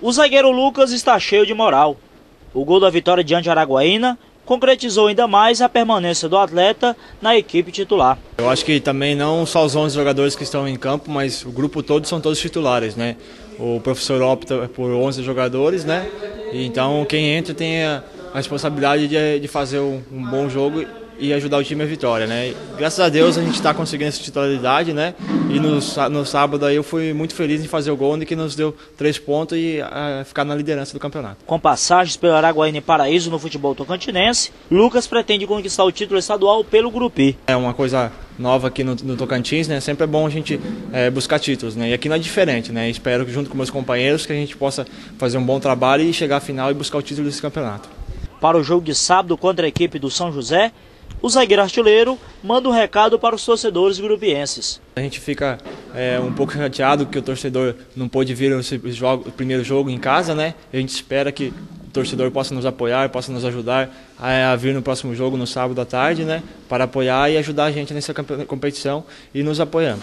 O zagueiro Lucas está cheio de moral. O gol da vitória diante de Araguaína concretizou ainda mais a permanência do atleta na equipe titular. Eu acho que também não só os 11 jogadores que estão em campo, mas o grupo todo são todos titulares, né? O professor opta por 11 jogadores, né? Então quem entra tem a responsabilidade de, de fazer um, um bom jogo e ajudar o time à vitória, né? Graças a Deus a gente está conseguindo essa titularidade, né? E no, no sábado aí eu fui muito feliz em fazer o gol, que nos deu três pontos e uh, ficar na liderança do campeonato. Com passagens pelo Araguaína e Paraíso no futebol tocantinense, Lucas pretende conquistar o título estadual pelo Grupo I. É uma coisa nova aqui no, no Tocantins, né? Sempre é bom a gente é, buscar títulos, né? E aqui não é diferente, né? Espero que junto com meus companheiros que a gente possa fazer um bom trabalho e chegar à final e buscar o título desse campeonato. Para o jogo de sábado contra a equipe do São José, o zagueiro artilheiro manda um recado para os torcedores grupienses. A gente fica é, um pouco chateado que o torcedor não pôde vir o, jogo, o primeiro jogo em casa, né? A gente espera que o torcedor possa nos apoiar, possa nos ajudar a, a vir no próximo jogo, no sábado à tarde, né? Para apoiar e ajudar a gente nessa competição e nos apoiando.